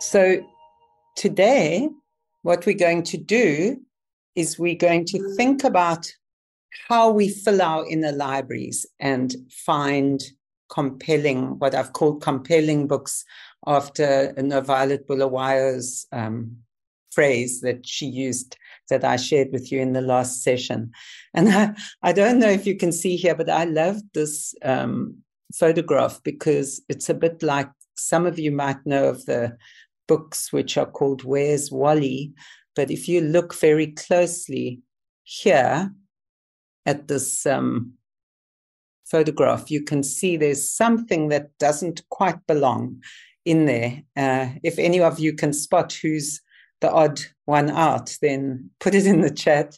So today, what we're going to do is we're going to think about how we fill our inner libraries and find compelling, what I've called compelling books after Violet Bulawayo's um, phrase that she used that I shared with you in the last session. And I, I don't know if you can see here, but I love this um, photograph because it's a bit like some of you might know of the books which are called Where's Wally? But if you look very closely here at this um, photograph, you can see there's something that doesn't quite belong in there. Uh, if any of you can spot who's the odd one out, then put it in the chat.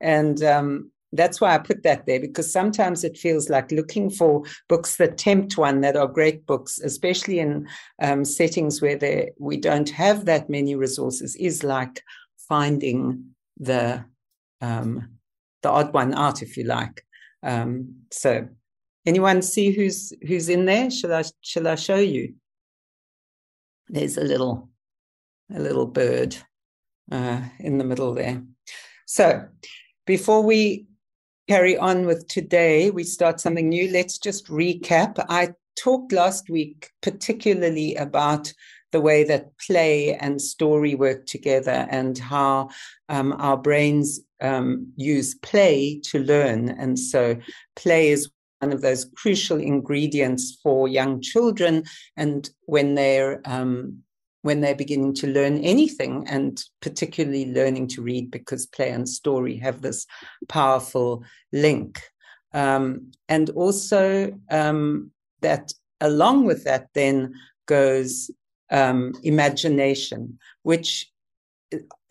And um, that's why I put that there because sometimes it feels like looking for books that tempt one that are great books, especially in um, settings where there, we don't have that many resources, is like finding the um, the odd one out, if you like. Um, so, anyone see who's who's in there? Shall I shall I show you? There's a little a little bird uh, in the middle there. So, before we carry on with today, we start something new. Let's just recap. I talked last week particularly about the way that play and story work together and how um, our brains um, use play to learn. And so, play is one of those crucial ingredients for young children. And when they're um, when they're beginning to learn anything, and particularly learning to read, because play and story have this powerful link. Um, and also, um, that along with that, then goes um, imagination, which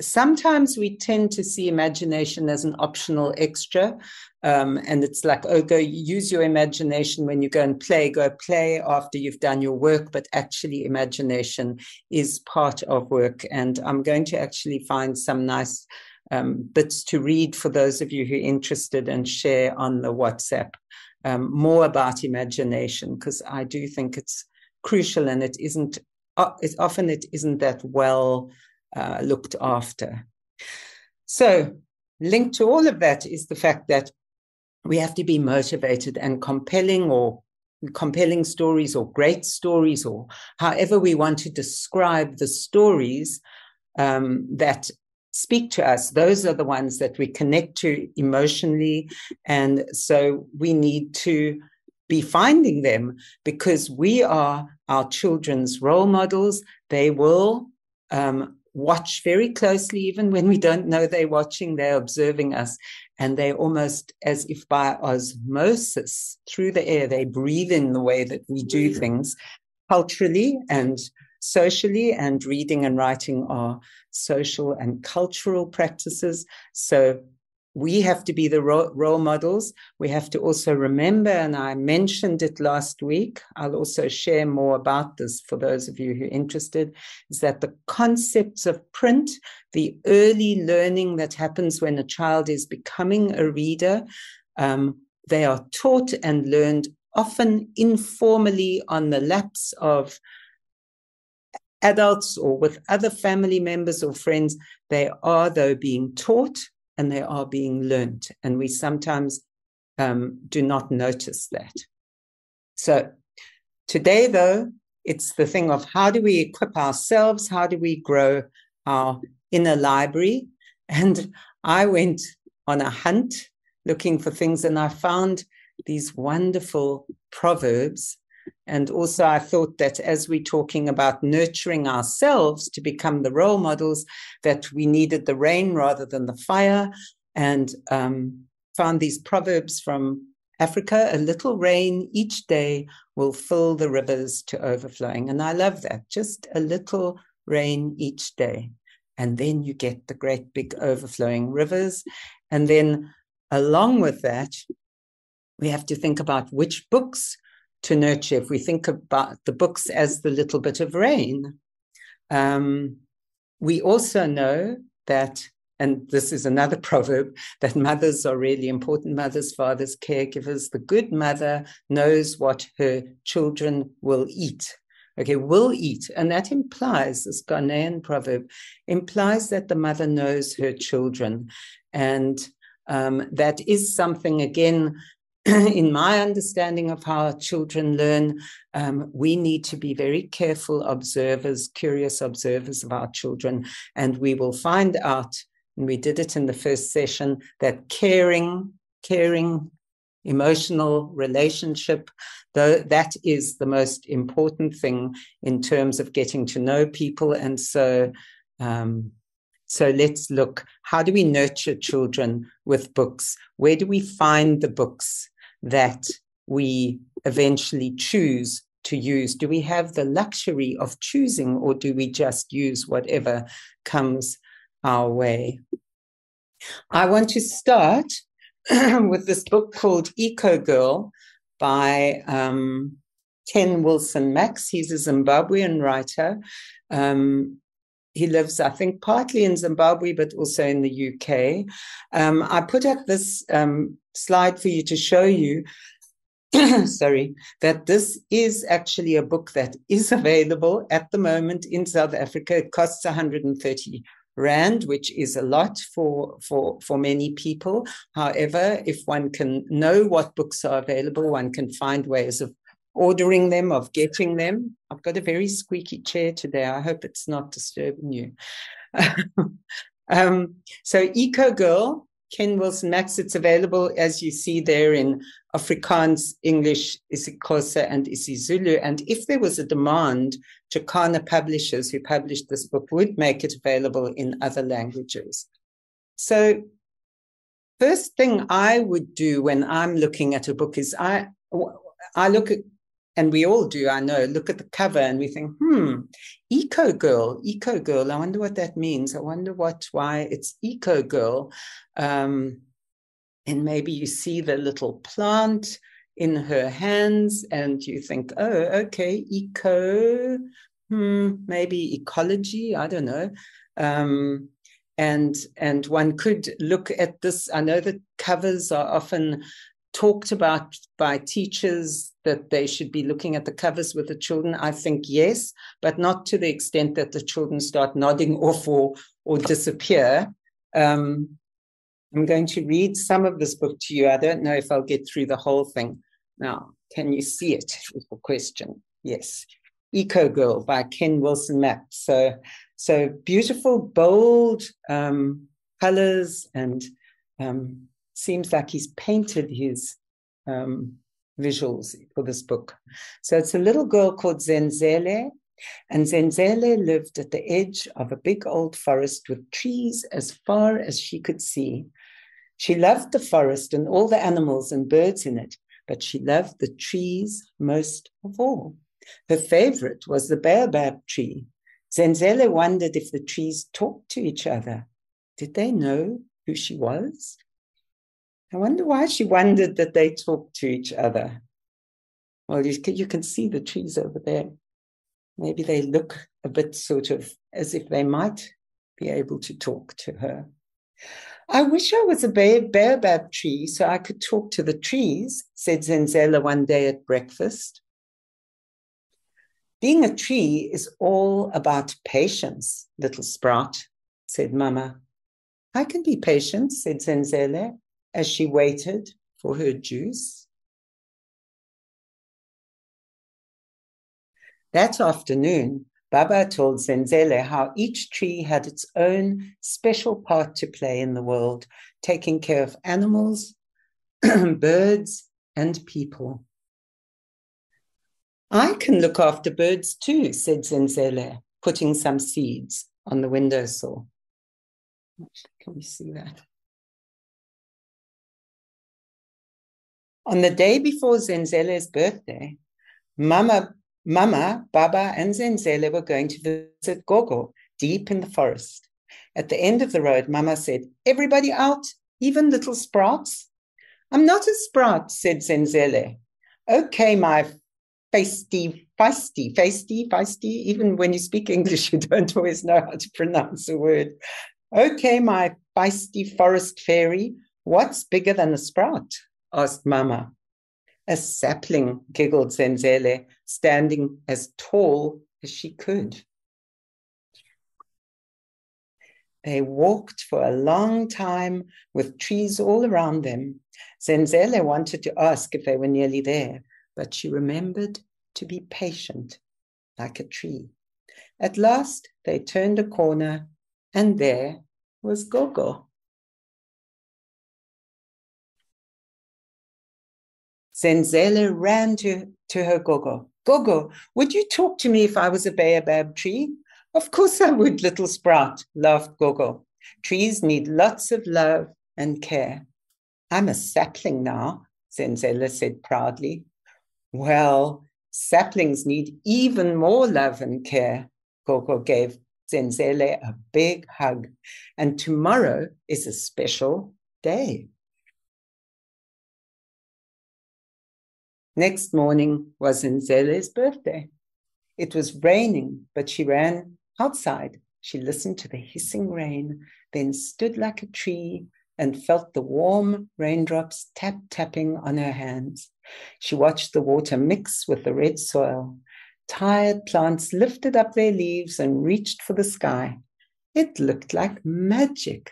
sometimes we tend to see imagination as an optional extra. Um, and it's like, oh, go use your imagination when you go and play, go play after you've done your work. But actually, imagination is part of work. And I'm going to actually find some nice um, bits to read for those of you who are interested and share on the WhatsApp um, more about imagination, because I do think it's crucial and it isn't, uh, it's often it isn't that well uh, looked after. So, linked to all of that is the fact that we have to be motivated and compelling or compelling stories or great stories or however we want to describe the stories um, that speak to us. Those are the ones that we connect to emotionally. And so we need to be finding them because we are our children's role models. They will um, watch very closely, even when we don't know they're watching, they're observing us. And they're almost as if by osmosis through the air, they breathe in the way that we do things culturally and socially. And reading and writing are social and cultural practices. So we have to be the ro- role models. We have to also remember, and I mentioned it last week, I'll also share more about this for those of you who are interested, is that the concepts of print, the early learning that happens when a child is becoming a reader, um, they are taught and learned often informally on the laps of adults or with other family members or friends. They are, though, being taught and they are being learned. And we sometimes um, do not notice that. So today, though, it's the thing of how do we equip ourselves? How do we grow our inner library? And I went on a hunt looking for things and I found these wonderful proverbs and also, I thought that as we're talking about nurturing ourselves to become the role models, that we needed the rain rather than the fire, and um, found these proverbs from Africa a little rain each day will fill the rivers to overflowing. And I love that. Just a little rain each day. And then you get the great big overflowing rivers. And then along with that, we have to think about which books to nurture, if we think about the books as the little bit of rain, um, we also know that, and this is another proverb, that mothers are really important mothers, fathers, caregivers. The good mother knows what her children will eat. Okay, will eat. And that implies, this Ghanaian proverb implies that the mother knows her children. And um, that is something, again, in my understanding of how children learn, um, we need to be very careful observers, curious observers of our children. And we will find out, and we did it in the first session, that caring, caring, emotional relationship, though that is the most important thing in terms of getting to know people. And so, um, so let's look how do we nurture children with books? Where do we find the books that we eventually choose to use? Do we have the luxury of choosing, or do we just use whatever comes our way? I want to start with this book called Eco Girl by um, Ken Wilson Max. He's a Zimbabwean writer. Um, he lives, I think, partly in Zimbabwe, but also in the UK. Um, I put up this um, slide for you to show you. sorry, that this is actually a book that is available at the moment in South Africa. It costs 130 rand, which is a lot for for for many people. However, if one can know what books are available, one can find ways of ordering them, of getting them. I've got a very squeaky chair today. I hope it's not disturbing you. um, so, Eco Girl, Ken Wilson Max, it's available as you see there in Afrikaans, English, isiXhosa, and isiZulu. And if there was a demand, Jacana Publishers, who published this book, would make it available in other languages. So, first thing I would do when I'm looking at a book is I I look at and we all do, I know, look at the cover and we think, hmm, eco girl, eco girl. I wonder what that means. I wonder what why it's eco girl. Um, and maybe you see the little plant in her hands and you think, oh, okay, eco, hmm, maybe ecology, I don't know. Um, and and one could look at this. I know that covers are often talked about by teachers that they should be looking at the covers with the children? I think yes, but not to the extent that the children start nodding off or, or disappear. Um, I'm going to read some of this book to you. I don't know if I'll get through the whole thing. Now, can you see it? Is the question. Yes. Eco Girl by Ken Wilson Max. So, so beautiful, bold um, colors and um, seems like he's painted his um, visuals for this book. So it's a little girl called Zenzele, and Zenzele lived at the edge of a big old forest with trees as far as she could see. She loved the forest and all the animals and birds in it, but she loved the trees most of all. Her favorite was the baobab tree. Zenzele wondered if the trees talked to each other. Did they know who she was? I wonder why she wondered that they talked to each other. Well, you can, you can see the trees over there. Maybe they look a bit sort of as if they might be able to talk to her. I wish I was a baobab tree so I could talk to the trees, said Zenzele one day at breakfast. Being a tree is all about patience, little sprout, said Mama. I can be patient, said Zenzele as she waited for her juice. That afternoon, Baba told Zenzele how each tree had its own special part to play in the world, taking care of animals, birds, and people. I can look after birds too, said Zenzele, putting some seeds on the windowsill. Can we see that? On the day before Zenzele's birthday, Mama, Mama, Baba, and Zenzele were going to visit Gogo deep in the forest. At the end of the road, Mama said, Everybody out, even little sprouts? I'm not a sprout, said Zenzele. Okay, my feisty, feisty, feisty, feisty. Even when you speak English, you don't always know how to pronounce a word. Okay, my feisty forest fairy, what's bigger than a sprout? Asked Mama. A sapling, giggled Zenzele, standing as tall as she could. They walked for a long time with trees all around them. Zenzele wanted to ask if they were nearly there, but she remembered to be patient like a tree. At last, they turned a corner, and there was Gogo. Zenzele ran to, to her Gogo. Gogo, would you talk to me if I was a baobab tree? Of course I would, little sprout, laughed Gogo. Trees need lots of love and care. I'm a sapling now, Zenzele said proudly. Well, saplings need even more love and care. Gogo gave Zenzele a big hug. And tomorrow is a special day. Next morning was Zenzele's birthday. It was raining, but she ran outside. She listened to the hissing rain, then stood like a tree and felt the warm raindrops tap tapping on her hands. She watched the water mix with the red soil. Tired plants lifted up their leaves and reached for the sky. It looked like magic.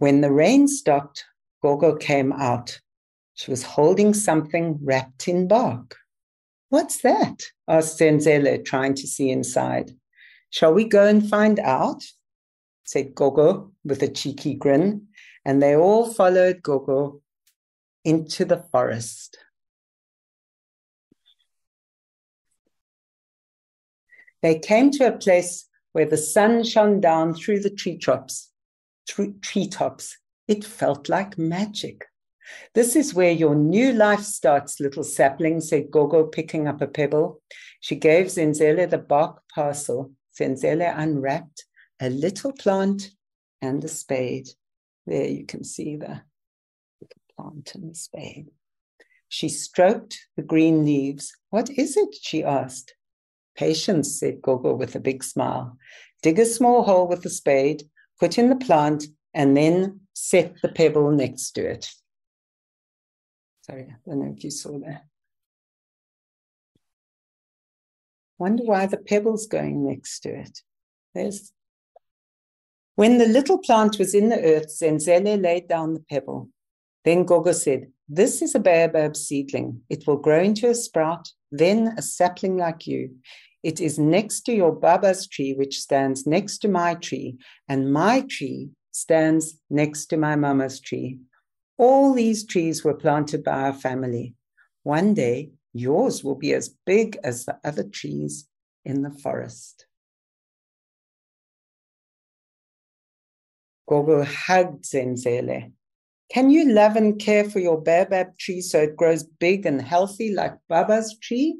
When the rain stopped, Gogo came out. She was holding something wrapped in bark. What's that? asked Zenzele, trying to see inside. Shall we go and find out? said Gogo with a cheeky grin, and they all followed Gogo into the forest. They came to a place where the sun shone down through the treetops treetops. It felt like magic. This is where your new life starts, little sapling, said Gogo, picking up a pebble. She gave Zenzele the bark parcel. Zenzele unwrapped a little plant and a spade. There you can see the, the plant and the spade. She stroked the green leaves. What is it? she asked. Patience, said Gogo with a big smile. Dig a small hole with the spade, put in the plant, and then set the pebble next to it. Sorry, I don't know if you saw that. Wonder why the pebble's going next to it. There's when the little plant was in the earth, Zenzele laid down the pebble. Then Gogo said, This is a baobab seedling. It will grow into a sprout, then a sapling like you. It is next to your Baba's tree, which stands next to my tree, and my tree stands next to my mama's tree. All these trees were planted by our family. One day, yours will be as big as the other trees in the forest. Gogo hugged Zenzele. Can you love and care for your baobab tree so it grows big and healthy like Baba's tree?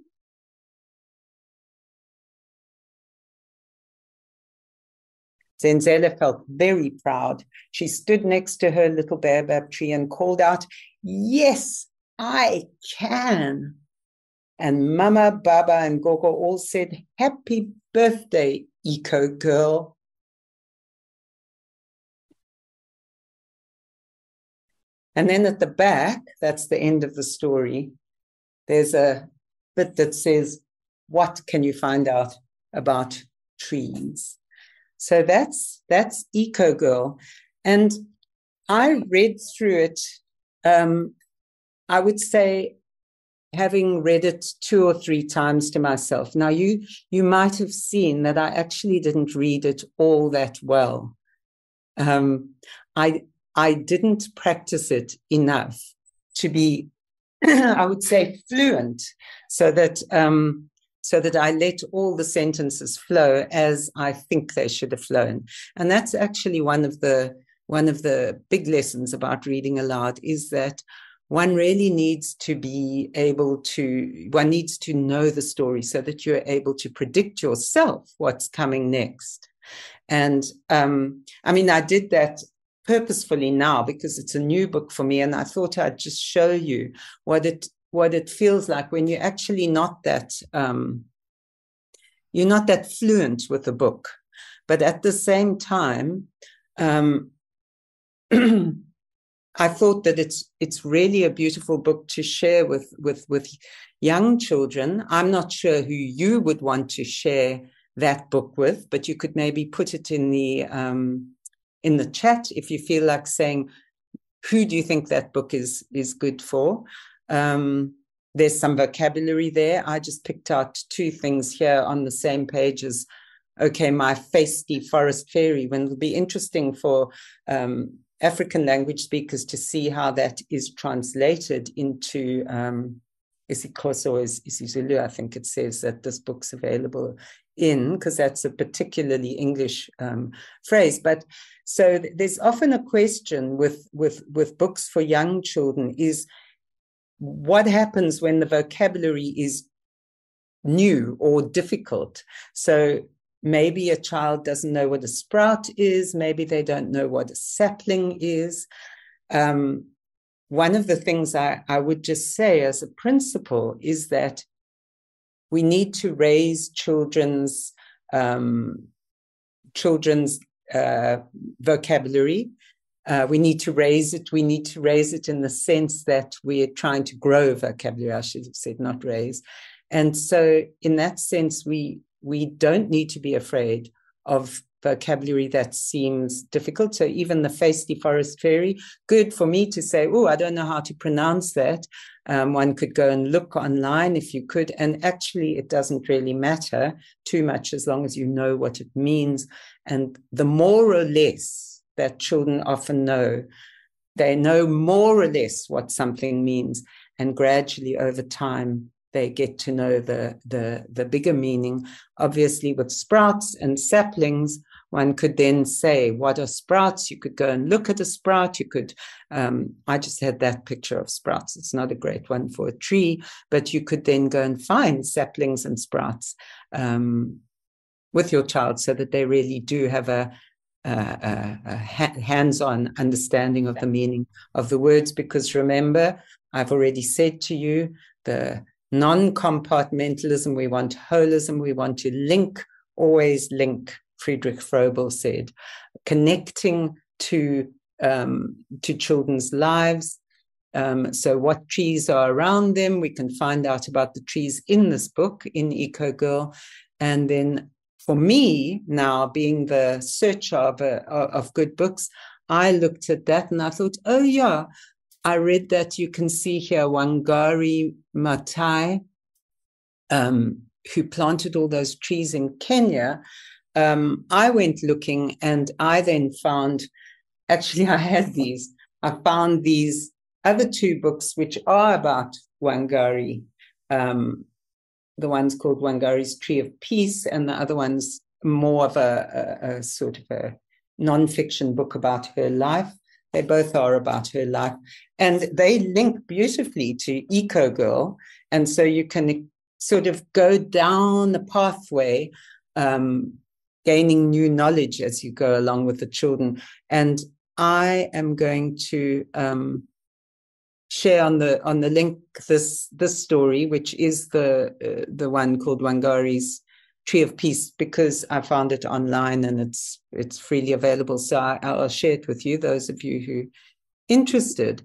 Zenzele felt very proud. She stood next to her little baobab tree and called out, Yes, I can. And Mama, Baba, and Gogo all said, Happy birthday, Eco Girl. And then at the back, that's the end of the story, there's a bit that says, What can you find out about trees? So that's that's Eco Girl, and I read through it. Um, I would say, having read it two or three times to myself. Now you you might have seen that I actually didn't read it all that well. Um, I I didn't practice it enough to be, I would say, fluent, so that um, so that I let all the sentences flow as I think they should have flown. And that's actually one of the one of the big lessons about reading aloud is that one really needs to be able to one needs to know the story so that you're able to predict yourself what's coming next and um, i mean i did that purposefully now because it's a new book for me and i thought i'd just show you what it what it feels like when you're actually not that um, you're not that fluent with the book but at the same time um, I thought that it's it's really a beautiful book to share with with with young children. I'm not sure who you would want to share that book with, but you could maybe put it in the um, in the chat if you feel like saying who do you think that book is is good for. Um, there's some vocabulary there. I just picked out two things here on the same page as okay, my feisty forest fairy. When it'll be interesting for um, African language speakers to see how that is translated into um, isiXhosa or isiZulu. I think it says that this book's available in because that's a particularly English um, phrase. But so th- there's often a question with with with books for young children is what happens when the vocabulary is new or difficult. So maybe a child doesn't know what a sprout is, maybe they don't know what a sapling is. Um, one of the things I, I would just say as a principle is that we need to raise children's um, children's uh, vocabulary. Uh, we need to raise it. We need to raise it in the sense that we're trying to grow vocabulary. I should have said not raise. And so, in that sense, we we don't need to be afraid of vocabulary that seems difficult. So even the feisty forest fairy, good for me to say, oh, I don't know how to pronounce that. Um, one could go and look online if you could. And actually, it doesn't really matter too much as long as you know what it means. And the more or less that children often know, they know more or less what something means. And gradually over time, they get to know the, the, the bigger meaning. Obviously, with sprouts and saplings, one could then say, What are sprouts? You could go and look at a sprout. You could, um, I just had that picture of sprouts. It's not a great one for a tree, but you could then go and find saplings and sprouts um, with your child so that they really do have a, a, a hands on understanding of the meaning of the words. Because remember, I've already said to you, the non compartmentalism, we want holism, we want to link, always link Friedrich Froebel said, connecting to um, to children's lives. Um, so, what trees are around them? We can find out about the trees in this book, in Eco Girl. And then, for me, now being the searcher of, uh, of good books, I looked at that and I thought, oh, yeah, I read that you can see here Wangari Maathai, um, who planted all those trees in Kenya um, I went looking and I then found actually, I had these. I found these other two books, which are about Wangari. Um, the one's called Wangari's Tree of Peace, and the other one's more of a, a, a sort of a nonfiction book about her life. They both are about her life. And they link beautifully to Eco Girl. And so you can sort of go down the pathway um, gaining new knowledge as you go along with the children. And I am going to um, share on the on the link this this story, which is the uh, the one called Wangari's Tree of Peace, because I found it online and it's it's freely available. So I, I'll share it with you, those of you who interested.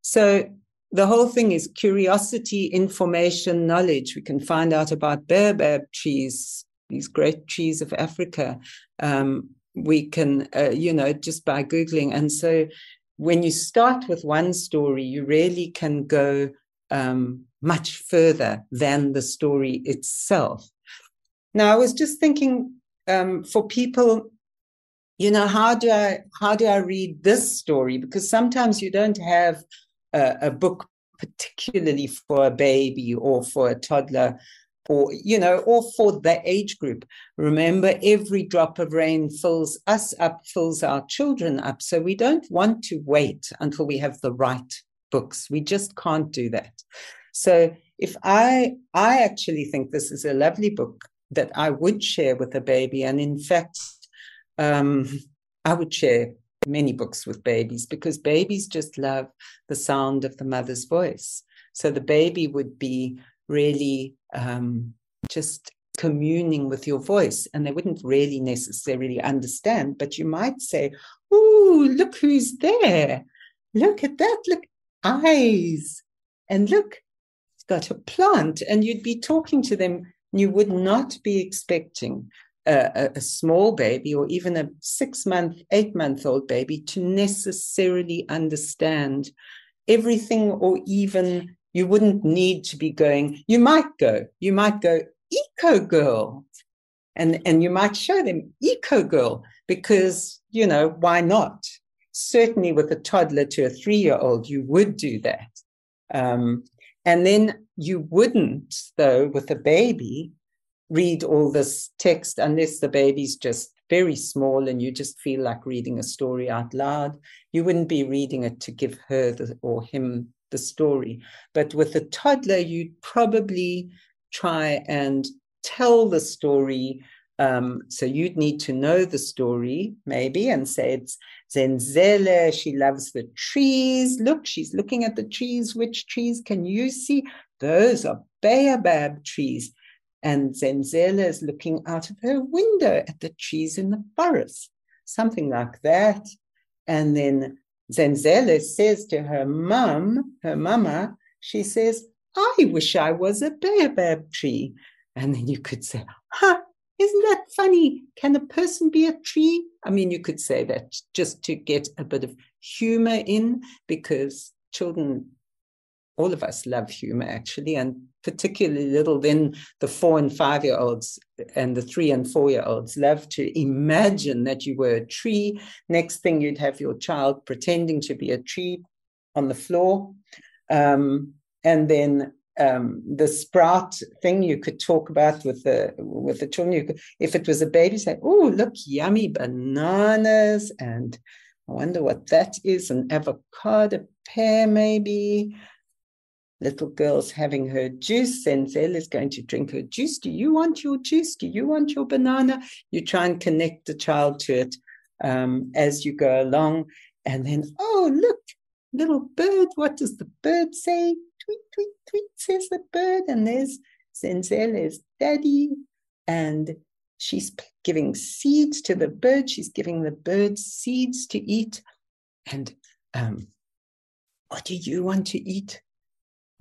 So the whole thing is curiosity, information, knowledge. We can find out about baobab trees, these great trees of Africa. Um, we can, uh, you know, just by Googling. And so when you start with one story, you really can go um, much further than the story itself. Now, I was just thinking um, for people, you know, how do I how do I read this story? Because sometimes you don't have a, a book particularly for a baby or for a toddler or you know or for the age group. Remember every drop of rain fills us up fills our children up. So we don't want to wait until we have the right books. We just can't do that. So if i i actually think this is a lovely book that i would share with a baby. And in fact um, i would share many books with babies because babies just love the sound of the mother's voice. So the baby would be really um, just communing with your voice and they wouldn't really necessarily understand but you might say Ooh, look who's there. Look at that. Look, eyes. And look, it's got a plant. And you'd be talking to them. You would not be expecting a, a, small baby or even a six month, eight month old baby to necessarily understand everything or even you wouldn't need to be going. You might go. You might go eco girl. And and you might show them eco girl because you know why not? Certainly with a toddler to a three year old you would do that. Um, and then you wouldn't though with a baby read all this text unless the baby's just very small and you just feel like reading a story out loud. You wouldn't be reading it to give her the, or him the story. But with a toddler, you'd probably try and tell the story. Um, so you'd need to know the story, maybe, and say it's Zenzele, she loves the trees. Look, she's looking at the trees. Which trees can you see? Those are baobab trees. And Zenzele is looking out of her window at the trees in the forest, something like that. And then Zenzele says to her mum, her mama, she says, I wish I was a baobab tree. And then you could say, huh, isn't that funny? Can a person be a tree? I mean, you could say that just to get a bit of humor in, because children all of us love humor actually, and particularly little then the four and five year olds and the three and four year olds love to imagine that you were a tree. Next thing you'd have your child pretending to be a tree on the floor. Um, and then um, the sprout thing you could talk about with the with the children. You could, if it was a baby, say, "Oh, look, yummy bananas," and I wonder what that is. An avocado pear, maybe little girl's having her juice, Zenzele is going to drink her juice. Do you want your juice? Do you want your banana? You try and connect the child to it um, as you go along. And then, oh, look, little bird. What does the bird say? Tweet, tweet, tweet, says the bird. And there's Zenzele's daddy. And she's giving seeds to the bird. She's giving the bird seeds to eat. And um, what do you want to eat?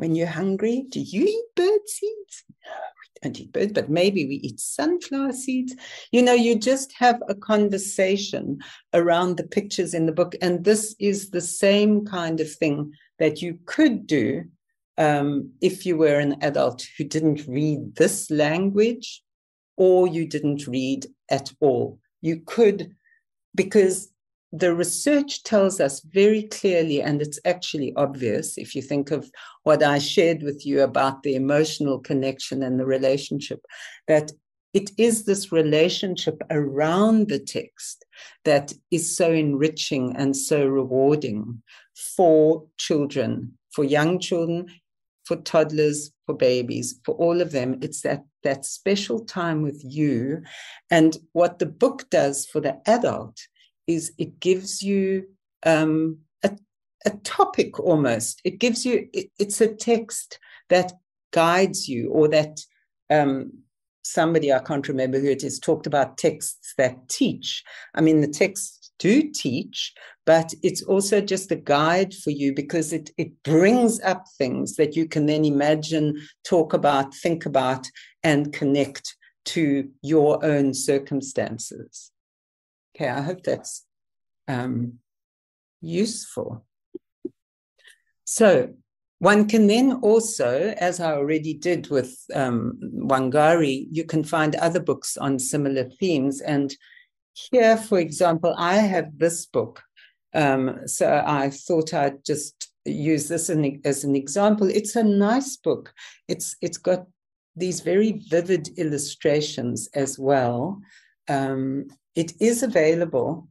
When you're hungry? Do you eat bird seeds? No, we don't eat birds, but maybe we eat sunflower seeds. You know, you just have a conversation around the pictures in the book. And this is the same kind of thing that you could do um, if you were an adult who didn't read this language or you didn't read at all. You could, because the research tells us very clearly, and it's actually obvious if you think of what I shared with you about the emotional connection and the relationship, that it is this relationship around the text that is so enriching and so rewarding for children, for young children, for toddlers, for babies, for all of them. It's that that special time with you. And what the book does for the adult is it gives you um, a, a topic almost. It gives you, it, it's a text that guides you or that um, somebody, I can't remember who it is, talked about texts that teach. I mean, the texts do teach, but it's also just a guide for you because it, it brings up things that you can then imagine, talk about, think about, and connect to your own circumstances. Okay, I hope that's um, useful. So one can then also, as I already did with um, Wangari, you can find other books on similar themes. And here, for example, I have this book. Um, so I thought I'd just use this as an example. It's a nice book. It's it's got these very vivid illustrations as well. Um, it is available.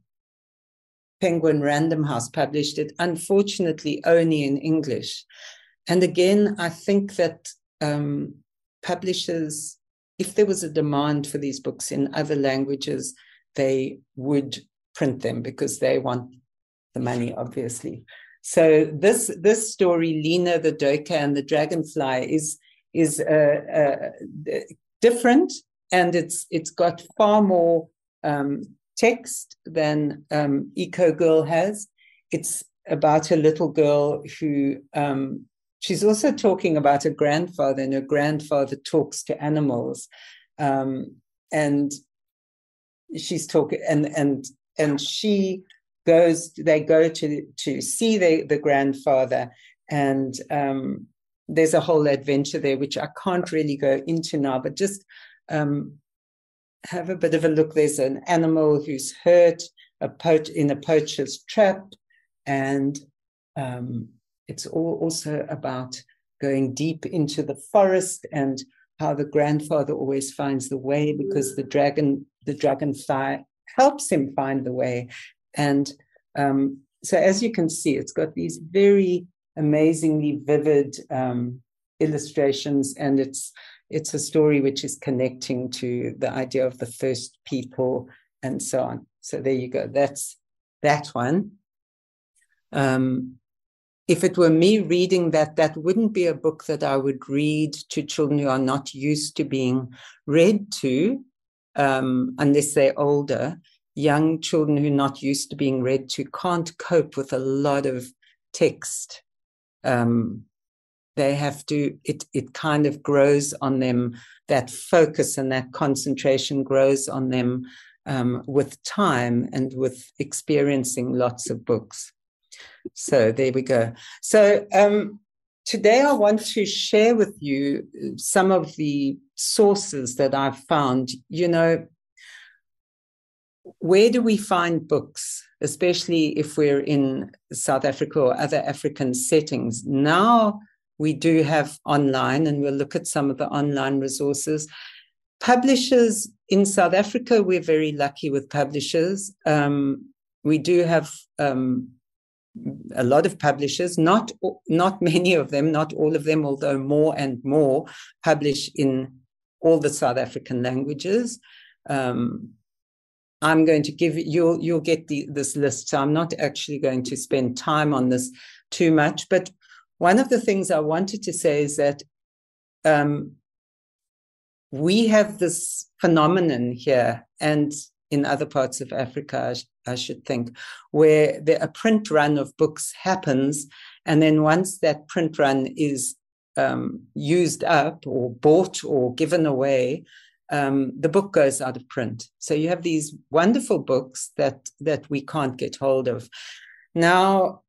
Penguin Random House published it, unfortunately, only in English. And again, I think that um, publishers, if there was a demand for these books in other languages, they would print them because they want the money, obviously. So this this story, Lena the Doka and the Dragonfly, is is uh, uh, different, and it's it's got far more um, text than um, Eco Girl has. It's about a little girl who um, she's also talking about a grandfather, and her grandfather talks to animals, um, and she's talking, and and and she goes. They go to to see the the grandfather, and um, there's a whole adventure there which I can't really go into now, but just um, have a bit of a look. There's an animal who's hurt a poach in a poacher's trap, and um, it's all also about going deep into the forest and how the grandfather always finds the way because the dragon, the dragonfly helps him find the way. And um, so, as you can see, it's got these very amazingly vivid um, illustrations, and it's it's a story which is connecting to the idea of the first people and so on. So there you go. That's that one. Um, if it were me reading that, that wouldn't be a book that I would read to children who are not used to being read to, um, unless they're older. Young children who are not used to being read to can't cope with a lot of text. Um, they have to, it, it kind of grows on them, that focus and that concentration grows on them um, with time and with experiencing lots of books. So there we go. So um, today I want to share with you some of the sources that I've found. You know, where do we find books, especially if we're in South Africa or other African settings? Now we do have online, and we'll look at some of the online resources. Publishers in South Africa, we're very lucky with publishers. Um, we do have um, a lot of publishers, not not many of them, not all of them, although more and more publish in all the South African languages. Um, I'm going to give you'll you'll get the, this list. So I'm not actually going to spend time on this too much. But one of the things I wanted to say is that um, we have this phenomenon here, and in other parts of Africa, I should think, where the, a print run of books happens. And then once that print run is um, used up or bought or given away, um, the book goes out of print. So you have these wonderful books that that we can't get hold of. Now,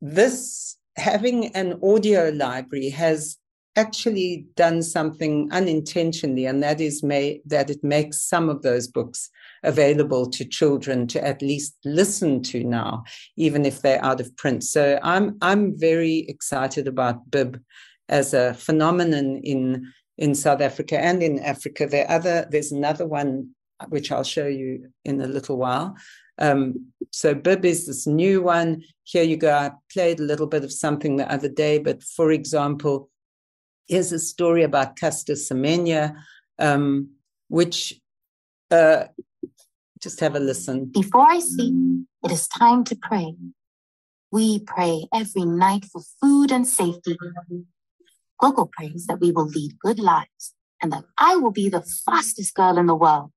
this having an audio library has actually done something unintentionally, and that is may, that it makes some of those books available to children to at least listen to now, even if they're out of print. So I'm I'm very excited about Bib as a phenomenon in in South Africa and in Africa. There other there's another one which I'll show you in a little while. Um, so Bib is this new one. Here you go. I played a little bit of something the other day, but for example, here's a story about Caster Semenya, um, which uh, just have a listen. Before I sleep, it is time to pray. We pray every night for food and safety. Coco prays that we will lead good lives and that I will be the fastest girl in the world.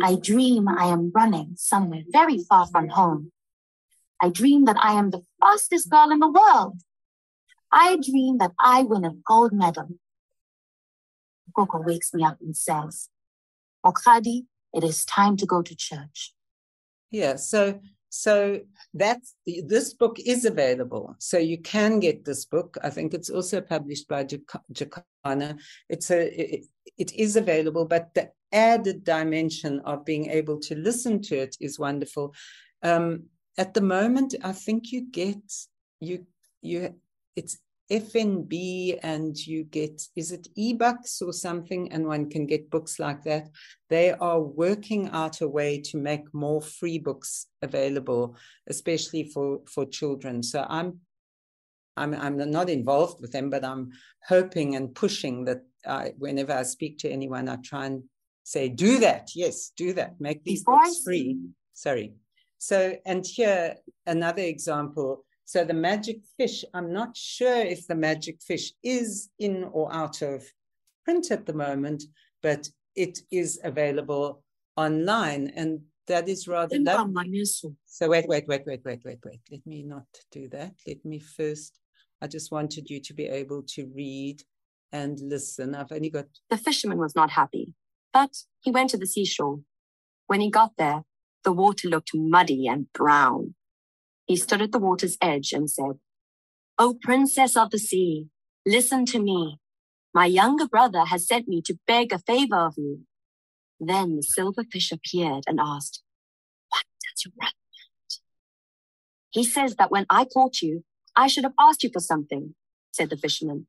I dream I am running somewhere very far from home. I dream that I am the fastest girl in the world. I dream that I win a gold medal. Coco wakes me up and says, Mokgadi, it is time to go to church. Yeah, so so that's this book is available. So you can get this book. I think it's also published by Jacana. It's a it, it is available, but the added dimension of being able to listen to it is wonderful. Um, at the moment, I think you get you you it's FNB and you get, is it eBucks or something? And one can get books like that. They are working out a way to make more free books available, especially for, for children. So I'm, I'm, I'm not involved with them, but I'm hoping and pushing that I, whenever I speak to anyone, I try and say, do that. Yes, do that. Make these books free. Sorry. So, and here, another example so the magic fish, I'm not sure if the magic fish is in or out of print at the moment, but it is available online. And that is rather empa lovely. ngwaneso So wait, wait, wait, wait, wait, wait, wait. Let me not do that. Let me first. I just wanted you to be able to read and listen. I've only got The fisherman was not happy, but he went to the seashore. When he got there, the water looked muddy and brown. He stood at the water's edge and said, O princess of the sea, listen to me. My younger brother has sent me to beg a favor of you. Then the silverfish appeared and asked, What does your brother want? He says that when I caught you, I should have asked you for something, said the fisherman.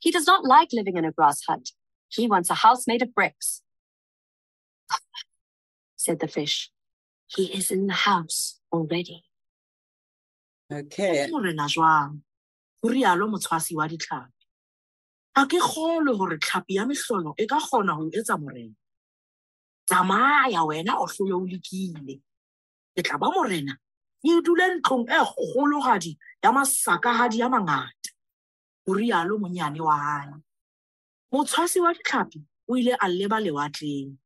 He does not like living in a grass hut. He wants a house made of bricks. said the fish. He is in the house already. Okay. jwang? Go rialo motshwasi wa ditlhapi. Ga ke kgolwe gore tlhapi ya mehlolo e ka kgona go etsa morena. Tsamaya wena o tlhoyo o lekile. Ke tla ba morena. E dule ntlong e kgologadi ya masakagadi ya mangata. Go rialo monyane wa hae. Motshwasi wa ditlhapi o ile a leba lewatleng.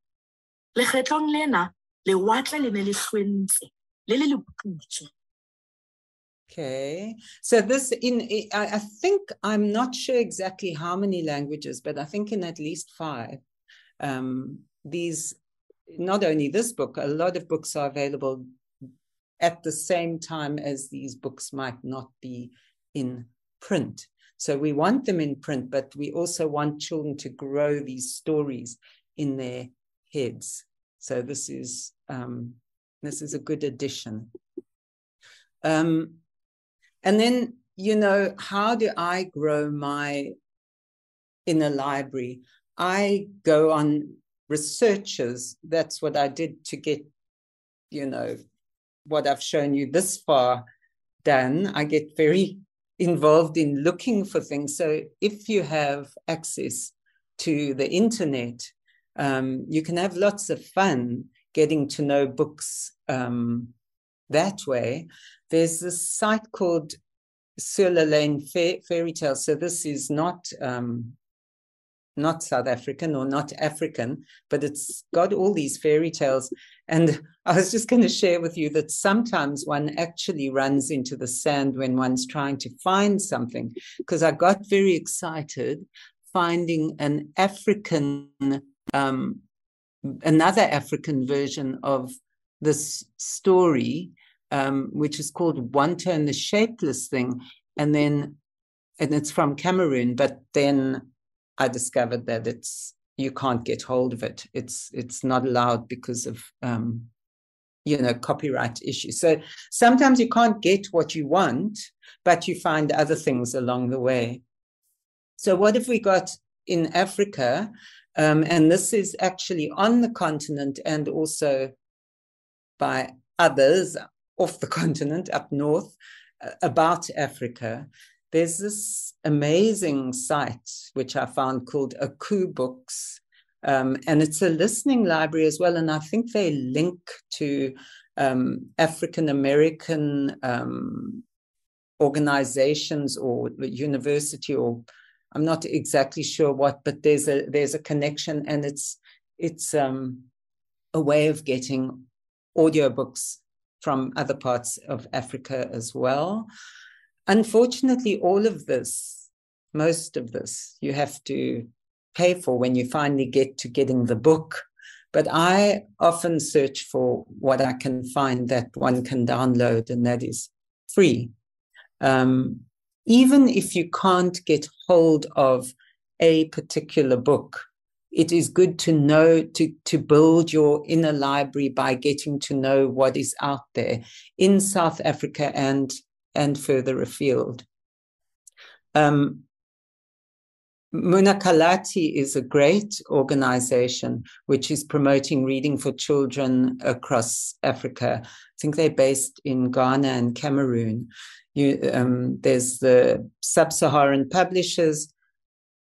Lekgetlong lena lewatle le ne le hlwentse le le leputswa Okay. So this in I I think I'm not sure exactly how many languages, but I think in at least five. Um, these not only this book, a lot of books are available at the same time as these books might not be in print. So we want them in print, but we also want children to grow these stories in their heads. So this is um, this is a good addition. Um, and then, you know, how do I grow my inner library? I go on researches. That's what I did to get, you know, what I've shown you this far done. I get very involved in looking for things. So if you have access to the internet, um, you can have lots of fun getting to know books um, that way. There's this site called Sur la Lune Fa- Fairy Tale. So this is not um, not South African or not African, but it's got all these fairy tales. And I was just going to share with you that sometimes one actually runs into the sand when one's trying to find something, because I got very excited finding an African, um, another African version of this story, um, which is called One Turn the Shapeless Thing. And then, and it's from Cameroon, but then I discovered that it's you can't get hold of it. It's it's not allowed because of um, you know copyright issues. So sometimes you can't get what you want, but you find other things along the way. So what have we got in Africa? Um, and this is actually on the continent and also by others off the continent up north uh, about Africa there's this amazing site which I found called Akoo Books, um, and it's a listening library as well. And I think they link to um, African American um, organizations or university, or I'm not exactly sure what, but there's a there's a connection, and it's it's um, a way of getting audiobooks from other parts of Africa as well. Unfortunately, all of this, most of this, you have to pay for when you finally get to getting the book. But I often search for what I can find that one can download, and that is free. Um, even if you can't get hold of a particular book, it is good to know to, to build your inner library by getting to know what is out there in South Africa and and further afield. Um, Munakalati is a great organization which is promoting reading for children across Africa. I think they're based in Ghana and Cameroon. You, um, there's the Sub Saharan publishers.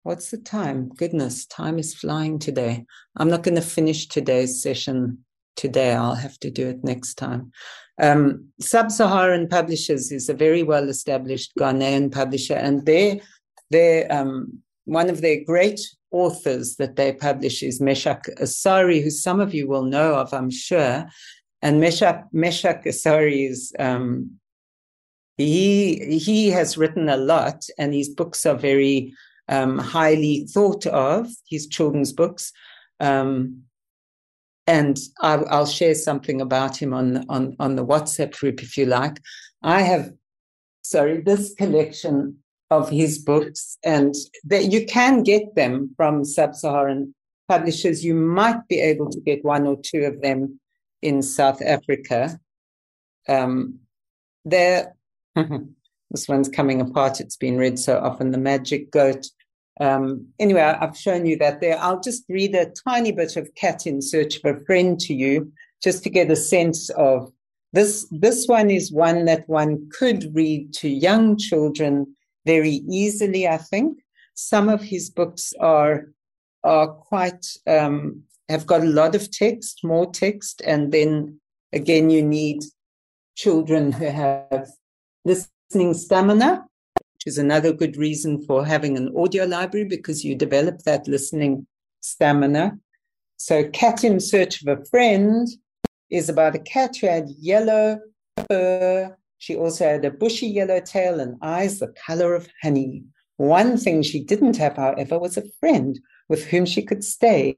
What's the time? Goodness, time is flying today. I'm not going to finish today's session today. I'll have to do it next time. Um, Sub-Saharan Publishers is a very well-established Ghanaian publisher, and they, they, um, one of their great authors that they publish is Meshack Asare, who some of you will know of, I'm sure. and Meshack, Meshack Asare is um, he he has written a lot, and his books are very um, highly thought of. His children's books, um, and I, will share something about him on on on the WhatsApp group if you like. I have sorry this collection of his books, and that you can get them from sub-Saharan publishers. You might be able to get one or two of them in South Africa. Um, there, this one's coming apart. It's been read so often. The Magic Goat. Um, anyway, I've shown you that there. I'll just read a tiny bit of Cat in Search of a Friend to you, just to get a sense of this. This one is one that one could read to young children very easily. I think some of his books are are quite um, have got a lot of text, more text, and then again you need children who have listening stamina, which is another good reason for having an audio library because you develop that listening stamina. So, Cat in Search of a Friend is about a cat who had yellow fur. She also had a bushy yellow tail and eyes the color of honey. One thing she didn't have, however, was a friend with whom she could stay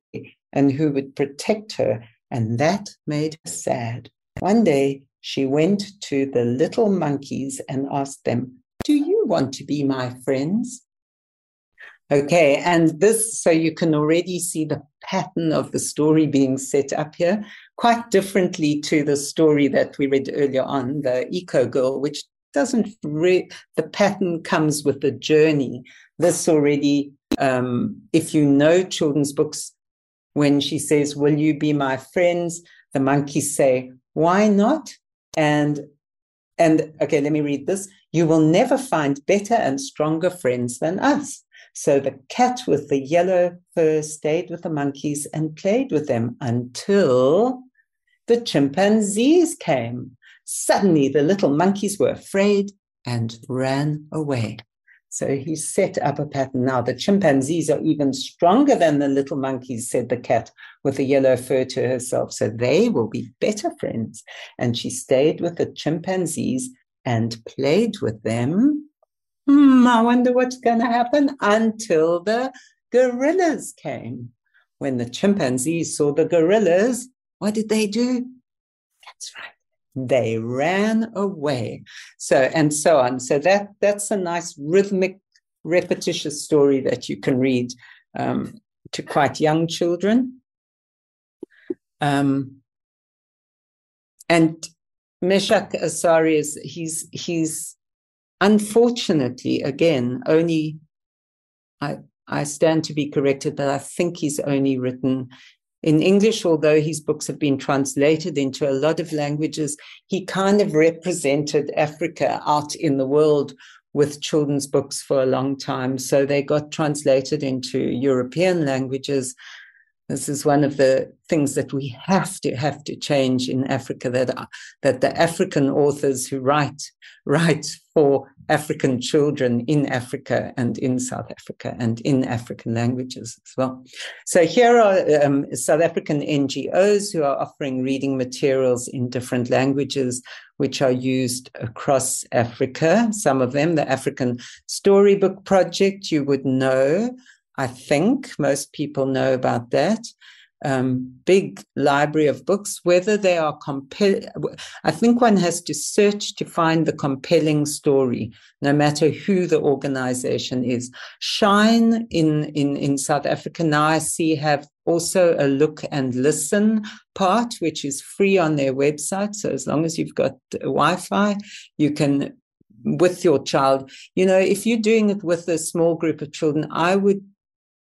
and who would protect her, and that made her sad. One day, she went to the little monkeys and asked them, Do you want to be my friends? Okay, and this, so you can already see the pattern of the story being set up here, quite differently to the story that we read earlier on, the Eco Girl, which doesn't re- the pattern comes with the journey. This already, um, if you know children's books, when she says, Will you be my friends? The monkeys say, Why not? And and okay, let me read this. You will never find better and stronger friends than us. So the cat with the yellow fur stayed with the monkeys and played with them until the chimpanzees came. Suddenly, the little monkeys were afraid and ran away. So he set up a pattern. Now, the chimpanzees are even stronger than the little monkeys, said the cat with the yellow fur to herself. So they will be better friends. And she stayed with the chimpanzees and played with them. Hmm, I wonder what's going to happen until the gorillas came. When the chimpanzees saw the gorillas, what did they do? That's right they ran away. So and so on. So that that's a nice rhythmic repetitious story that you can read um, to quite young children. Um, and Meshack Asare is he's he's unfortunately again only I I stand to be corrected, but I think he's only written in English, although his books have been translated into a lot of languages, he kind of represented Africa out in the world with children's books for a long time. So they got translated into European languages. This is one of the things that we have to have to change in Africa that that the African authors who write write for African children in Africa and in South Africa and in African languages as well. So here are um, South African NGOs who are offering reading materials in different languages, which are used across Africa. Some of them, the African Storybook Project, you would know. I think most people know about that um, big library of books, whether they are compelling. I think one has to search to find the compelling story, no matter who the organization is. Shine in, in, in South Africa now, I see, have also a look and listen part, which is free on their website. So as long as you've got Wi Fi, you can with your child. You know, if you're doing it with a small group of children, I would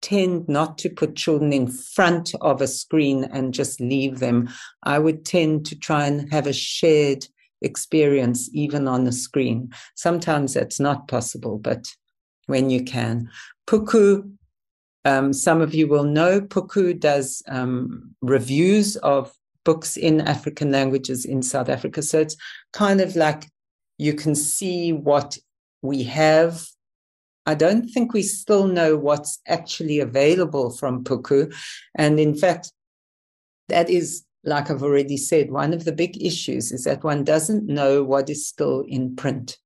tend not to put children in front of a screen and just leave them. I would tend to try and have a shared experience even on the screen. Sometimes that's not possible, but when you can. Puku, um, some of you will know, Puku does um, reviews of books in African languages in South Africa. So it's kind of like you can see what we have I don't think we still know what's actually available from Puku. And in fact, that is like I've already said, one of the big issues is that one doesn't know what is still in print.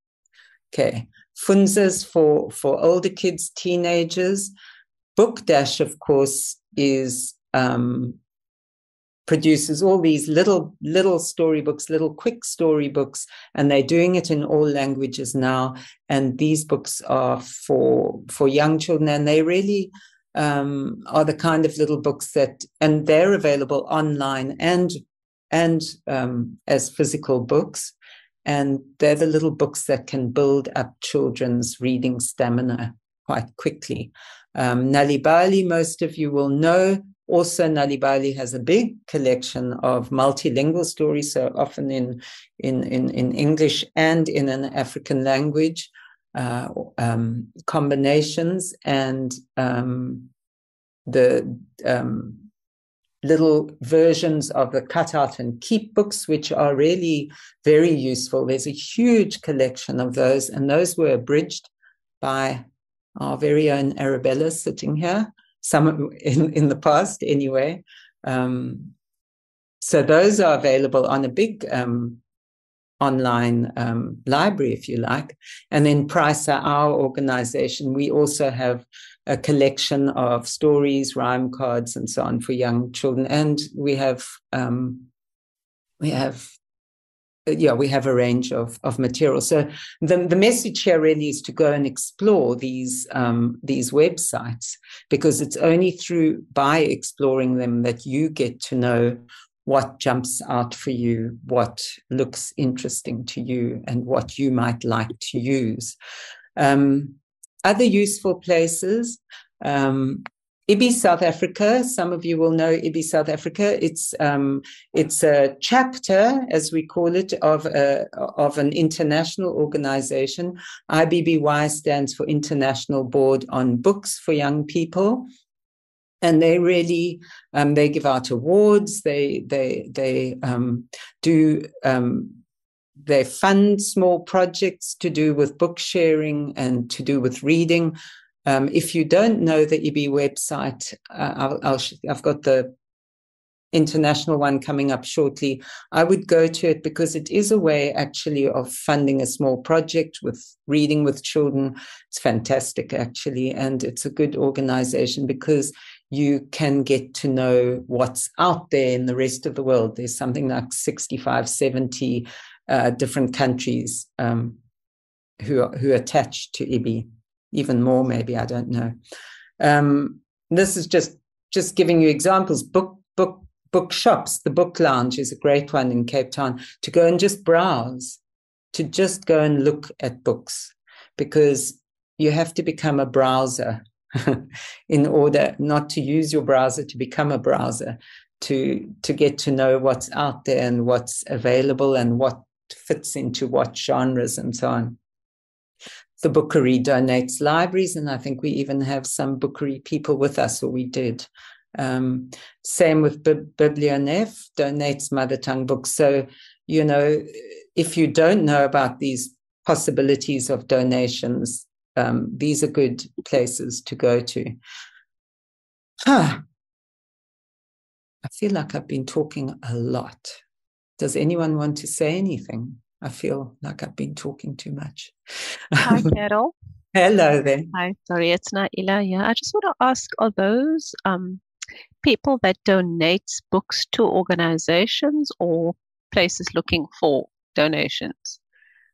Okay. FunDza's for, for older kids, teenagers. Book Dash, of course, is um, produces all these little little storybooks little quick storybooks and they're doing it in all languages now and these books are for for young children and they really um, are the kind of little books that and they're available online and and um, as physical books and they're the little books that can build up children's reading stamina quite quickly um, Nal'ibali, most of you will know. Also, Nal'ibali has a big collection of multilingual stories, so often in, in, in, in English and in an African language, uh, um, combinations, and um, the um, little versions of the cutout and keep books, which are really very useful. There's a huge collection of those, and those were abridged by our very own Arabella sitting here, some in, in the past anyway. Um, so those are available on a big um, online um, library, if you like. And then PRAESA, our organization, we also have a collection of stories, rhyme cards, and so on for young children. And we have um, we have yeah, we have a range of, of material. So the, the message here really is to go and explore these um, these websites because it's only through by exploring them that you get to know what jumps out for you, what looks interesting to you, and what you might like to use. Um, other useful places. Um, IBBY South Africa, some of you will know IBBY South Africa. It's um, it's a chapter, as we call it, of a, of an international organization. IBBY stands for International Board on Books for Young People, and they really um, they give out awards. They they they um, do. Um, they fund small projects to do with book sharing and to do with reading. Um, if you don't know the IBBY website, uh, i have got the international one coming up shortly. I would go to it because it is a way actually of funding a small project with reading with children. It's fantastic actually, and it's a good organization because you can get to know what's out there in the rest of the world. There's something like 65, 70 uh, different countries um, who are, who are attached to IBBY even more, maybe I don't know. Um, this is just just giving you examples. Book book bookshops. The Book Lounge is a great one in Cape Town to go and just browse, to just go and look at books, because you have to become a browser in order not to use your browser to become a browser to to get to know what's out there and what's available and what fits into what genres and so on the Bookery donates libraries, and I think we even have some Bookery people with us, or we did. Um, same with B- Biblionef, donates mother tongue books. So, you know, if you don't know about these possibilities of donations, um, these are good places to go to. Huh. I feel like I've been talking a lot. Does anyone want to say anything? I feel like I've been talking too much. Hi, Carol. Hello there. Hi, sorry, it's Naila Yeah, I just want to ask are those um, people that donate books to organizations or places looking for donations?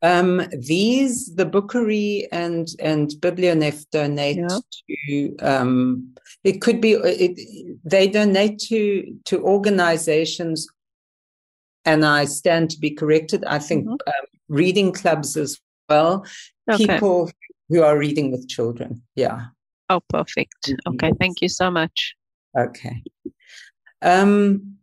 Um, these, the Bookery and and Biblionef donate yeah. to. Um, it could be it, they donate to to organizations and I stand to be corrected. I think mm-hmm. um, reading clubs as well, okay. people who are reading with children. Yeah. Oh, perfect. Mm-hmm. Okay, thank you so much. Okay. Um,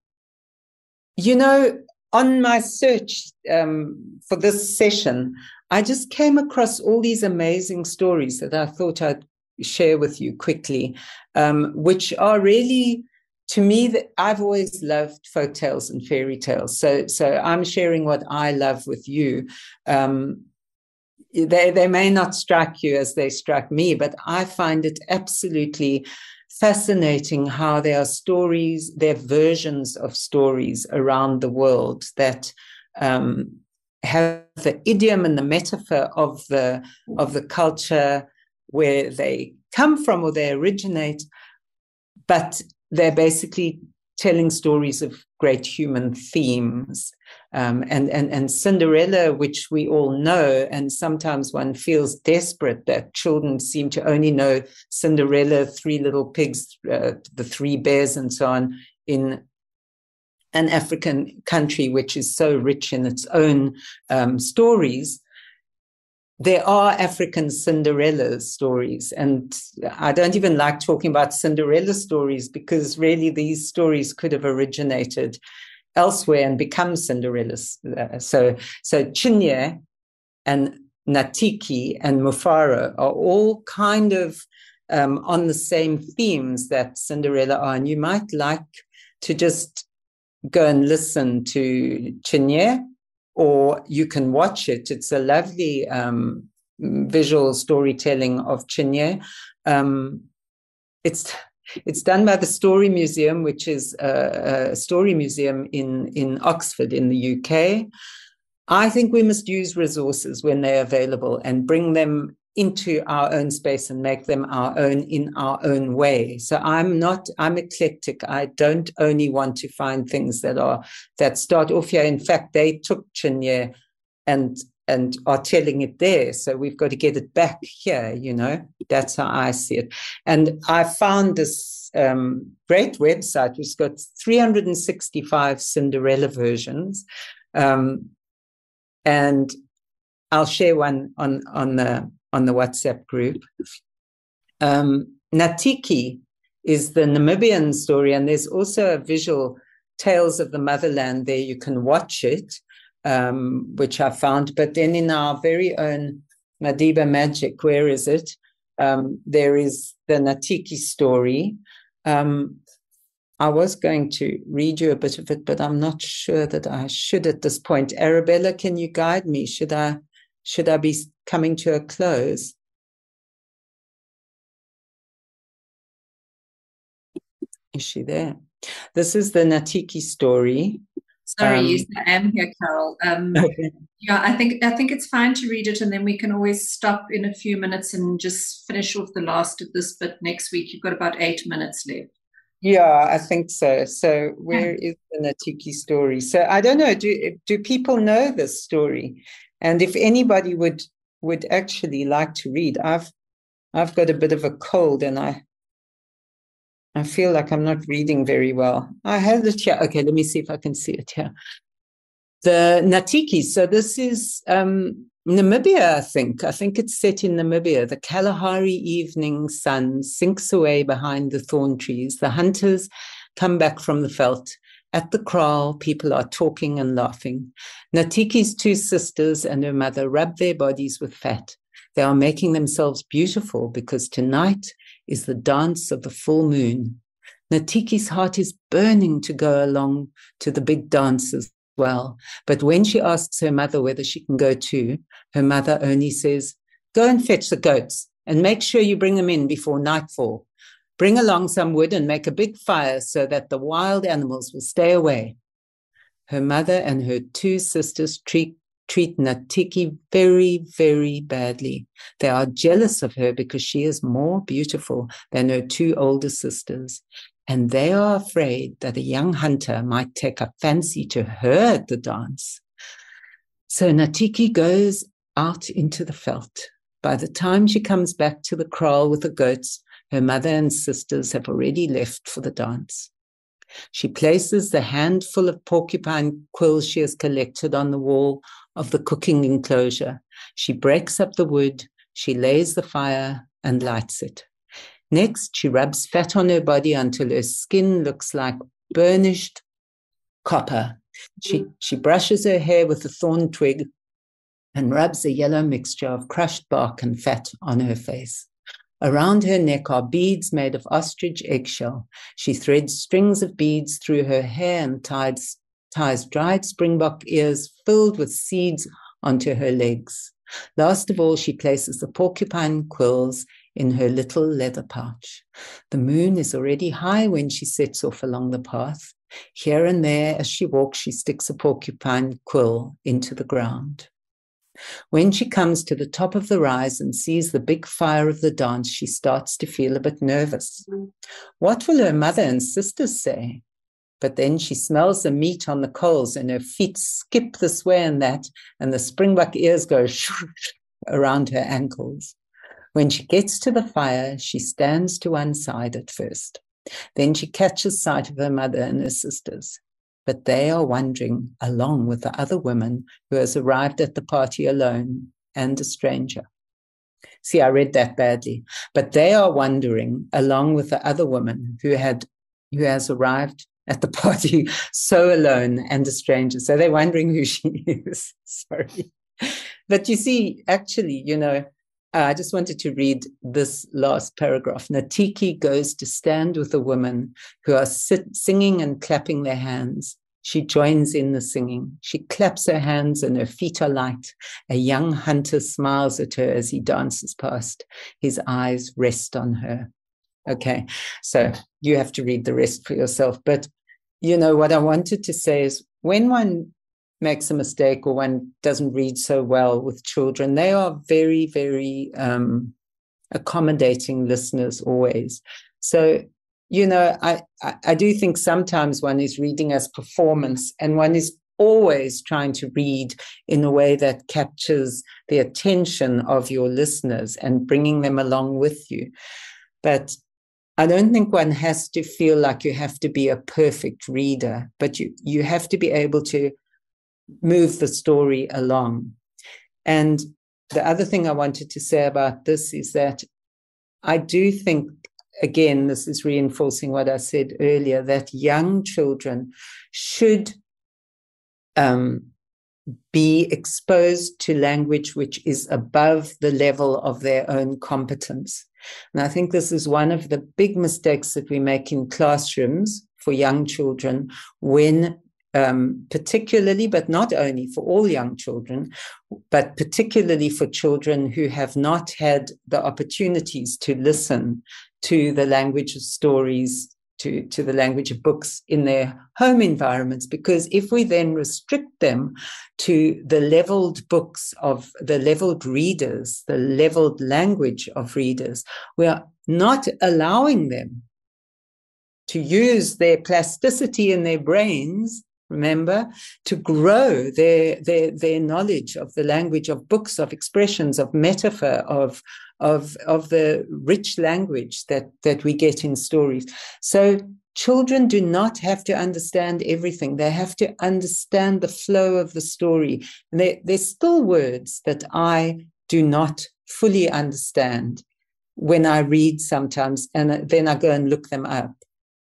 you know, on my search um, for this session, I just came across all these amazing stories that I thought I'd share with you quickly, um, which are really to me I've always loved folk tales and fairy tales. So so I'm sharing what I love with you. Um, they they may not strike you as they struck me, but I find it absolutely fascinating how there are stories, there are versions of stories around the world that um, have the idiom and the metaphor of the of the culture where they come from or they originate, but they're basically telling stories of great human themes. Um, and, and, and Cinderella, which we all know, and sometimes one feels desperate that children seem to only know Cinderella, Three Little Pigs, uh, the Three Bears, and so on in an African country which is so rich in its own um, stories there are African Cinderella stories. And I don't even like talking about Cinderella stories because really these stories could have originated elsewhere and become Cinderella's. Uh, so, so Chinye and Natiki and Mufaro are all kind of um, on the same themes that Cinderella are. And you might like to just go and listen to Chinye or you can watch it. It's a lovely um, visual storytelling of Chinye. Um, it's it's done by the Story Museum, which is a, a, story museum in in Oxford in the UK. I think we must use resources when they're available and bring them into our own space and make them our own in our own way. So I'm not, I'm eclectic. I don't only want to find things that are, that start off here. In fact, they took Chinye and, and are telling it there. So we've got to get it back here, you know, that's how I see it. And I found this um, great website which got 365 Cinderella versions. Um, and I'll share one on, on the on the WhatsApp group. Um, Natiki is the Namibian story, and there's also a visual Tales of the Motherland there. You can watch it, um, which I found. But then in our very own Madiba Magic, where is it? Um, there is the Natiki story. Um, I was going to read you a bit of it, but I'm not sure that I should at this point. Arabella, can you guide me? Should I should I be coming to a close? Is she there? This is the Natiki story. Sorry, um, yes, I am here, Carol. Um, okay. Yeah, I think I think it's fine to read it, and then we can always stop in a few minutes and just finish off the last of this bit next week. You've got about eight minutes left. Yeah, I think so. So where is the Natiki story? So I don't know. Do do people know this story? And if anybody would would actually like to read, I've I've got a bit of a cold and I I feel like I'm not reading very well. I have it here. Okay, let me see if I can see it here. The Natiki. So this is um, Namibia, I think. I think it's set in Namibia. The Kalahari evening sun sinks away behind the thorn trees. The hunters come back from the veld at the kraal, people are talking and laughing. Natiki's two sisters and her mother rub their bodies with fat. They are making themselves beautiful because tonight is the dance of the full moon. Natiki's heart is burning to go along to the big dance as well. But when she asks her mother whether she can go too, her mother only says, Go and fetch the goats and make sure you bring them in before nightfall. Bring along some wood and make a big fire so that the wild animals will stay away. Her mother and her two sisters treat, treat Natiki very, very badly. They are jealous of her because she is more beautiful than her two older sisters. And they are afraid that a young hunter might take a fancy to her at the dance. So Natiki goes out into the veld. By the time she comes back to the kraal with the goats, her mother and sisters have already left for the dance. She places the handful of porcupine quills she has collected on the wall of the cooking enclosure. She breaks up the wood, she lays the fire and lights it. Next, she rubs fat on her body until her skin looks like burnished copper. She, she brushes her hair with a thorn twig and rubs a yellow mixture of crushed bark and fat on her face. Around her neck are beads made of ostrich eggshell. She threads strings of beads through her hair and ties, ties dried springbok ears filled with seeds onto her legs. Last of all, she places the porcupine quills in her little leather pouch. The moon is already high when she sets off along the path. Here and there, as she walks, she sticks a porcupine quill into the ground. When she comes to the top of the rise and sees the big fire of the dance, she starts to feel a bit nervous. What will her mother and sisters say? But then she smells the meat on the coals and her feet skip this way and that, and the springbuck ears go around her ankles. When she gets to the fire, she stands to one side at first. Then she catches sight of her mother and her sisters but they are wandering along with the other woman who has arrived at the party alone and a stranger. See, I read that badly, but they are wandering along with the other woman who had who has arrived at the party so alone and a stranger. So they're wondering who she is. Sorry. But you see, actually, you know, uh, I just wanted to read this last paragraph. Natiki goes to stand with the women who are sit, singing and clapping their hands. She joins in the singing. She claps her hands and her feet are light. A young hunter smiles at her as he dances past. His eyes rest on her. Okay, so you have to read the rest for yourself. But, you know, what I wanted to say is when one makes a mistake or one doesn't read so well with children, they are very, very um, accommodating listeners always. So, you know, I, I, I do think sometimes one is reading as performance and one is always trying to read in a way that captures the attention of your listeners and bringing them along with you. But I don't think one has to feel like you have to be a perfect reader, but you, you have to be able to move the story along. And the other thing I wanted to say about this is that I do think, again, this is reinforcing what I said earlier, that young children should um, be exposed to language which is above the level of their own competence. And I think this is one of the big mistakes that we make in classrooms for young children when um, particularly, but not only for all young children, but particularly for children who have not had the opportunities to listen to the language of stories, to, to the language of books in their home environments. Because if we then restrict them to the leveled books of the leveled readers, the leveled language of readers, we are not allowing them to use their plasticity in their brains remember, to grow their, their, their knowledge of the language of books, of expressions, of metaphor, of, of, of the rich language that, that we get in stories. So children do not have to understand everything. They have to understand the flow of the story. And there's still words that I do not fully understand when I read sometimes, and then I go and look them up.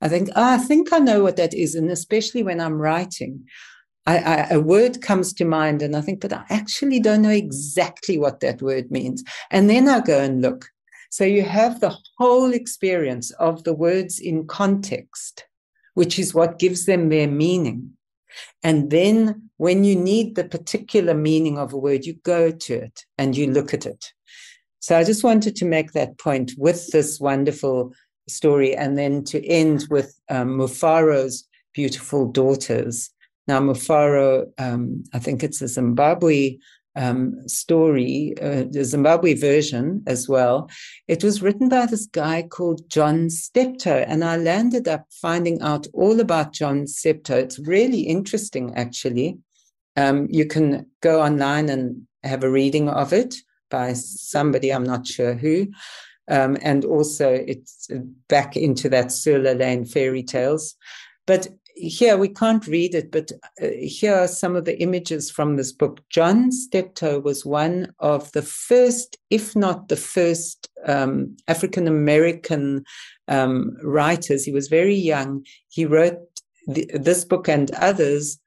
I think, oh, I think I know what that is. And especially when I'm writing, I, I, a word comes to mind and I think, but I actually don't know exactly what that word means. And then I go and look. So you have the whole experience of the words in context, which is what gives them their meaning. And then when you need the particular meaning of a word, you go to it and you look at it. So I just wanted to make that point with this wonderful story, and then to end with um, Mufaro's beautiful daughters. Now, Mufaro, um, I think it's a Zimbabwe um, story, uh, the Zimbabwe version as well. It was written by this guy called John Steptoe, and I landed up finding out all about John Steptoe. It's really interesting, actually. Um, you can go online and have a reading of it by somebody, I'm not sure who. Um, and also it's back into that Sur la Lune fairy tales. But here we can't read it, but uh, here are some of the images from this book. John Steptoe was one of the first, if not the first, um, African American um, writers. He was very young. He wrote this book and others,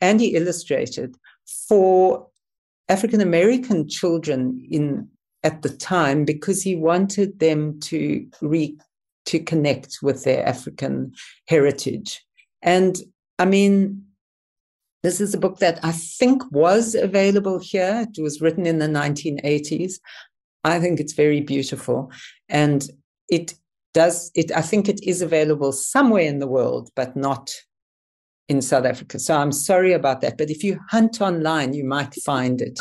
and he illustrated for African American children in at the time because he wanted them to re to connect with their African heritage. And I mean, this is a book that I think was available here. It was written in the 1980s. I think it's very beautiful. And it does it I think it is available somewhere in the world, but not in South Africa. So I'm sorry about that. But if you hunt online, you might find it.